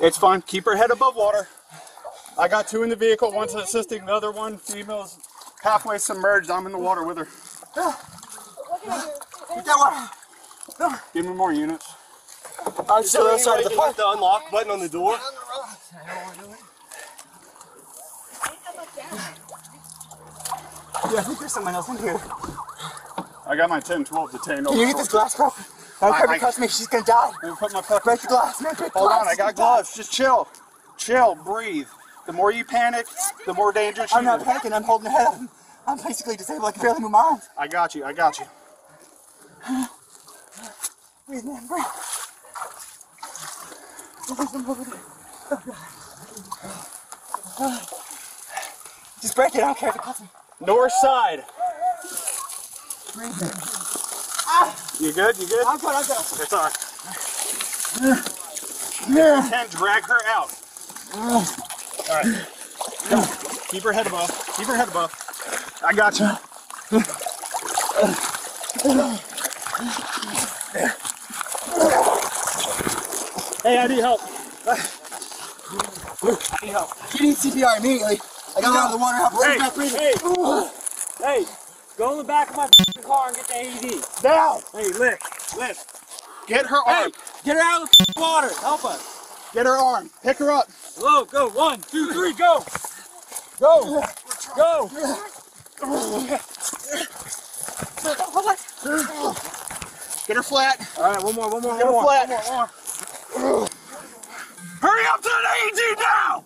It's fine. Keep her head above water. I got two in the vehicle. One's assisting. The other one, female's halfway submerged. I'm in the water with her. Get that one. Give me more units. I'm still outside of the park. the unlock button on the door. Yeah, I think there's someone else in here. I got my 10 12 detained. Can you get this glass? Don't I- Kirby touch me. She's gonna die. Let me put my fucking. Break the glass, man. Break Hold glass. on, I got gloves. Just chill. Chill. Breathe. The more you panic, the more dangerous. I'm not panicking. I'm holding her head up. I'm basically disabled. I can barely move my arms. I got you. I got you. Breathe, man. Breathe. Just break it. I don't care if it cuts me. North side. Breathe. You good? You good? I'm good. I'm good. It's all right. Ten, drag her out. All right. Go. Keep her head above. Keep her head above. I got you. Hey, I need help. I need help. You need CPR immediately. I got out of the water. Help. Hey, hey, hey, go in the back of my car and get the AED. Now! Hey, lift, lift. Get her Hey, arm. get her out of the water. Help us. Get her arm. Pick her up. Hello, go. One, two, three, go. Go. Go. Get her flat. All right, one more, one more, Get one her more. flat. One more. Hurry up to the AED now.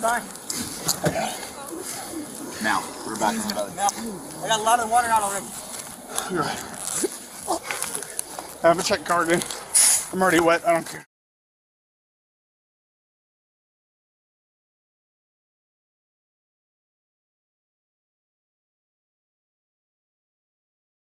That's fine. Now we're back in the belly. Now, I got a lot of water out already. You're right. I have a check card in. I'm already wet. I don't care.